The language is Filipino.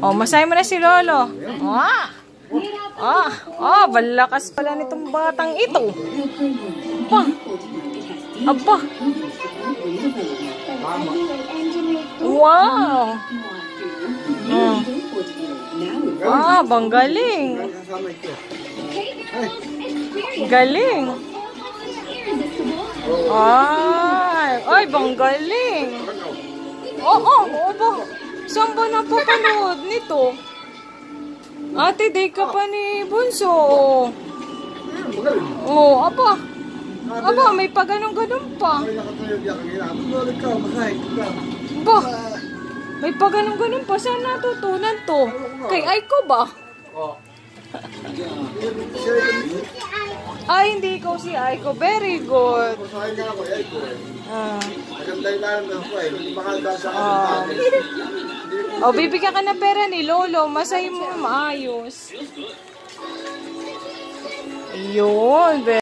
Oh, masay mo na si Lolo. Ah! Ah! Ah, balakas pala nitong batang ito. Aba! Aba! Wow! Oh. Ah, bang galing. Galing. Ay, ay, bang galing. Oo, oh, oo ba? Saan ba napapanood nito? Ate, day ka pa ni Bunso. Oh, aba. Aba, may pa ganun-ganun pa. Ba, may pa ganun-ganun pa. Saan natutunan to? Kay Aiko ba? Ay, hindi ikaw si Aiko. Very good. Ah. Ah. O, bibigyan ka ng pera ni Lolo. Masay mo maayos. Yun.